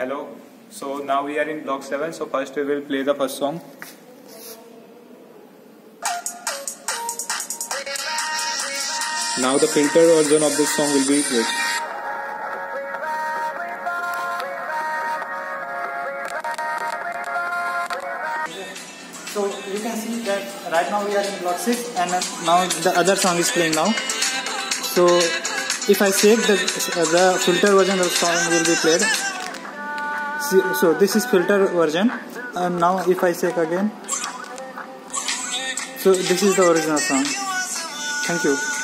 Hello. So now we are in block 7. So first we will play the first song. Now the filter version of this song will be wait. So you can see that right now we are in block 6 and now the other song is playing now. So if I shake the, the filter version of the song will be played. So this is filter version and now if I check again. So this is the original song. Thank you.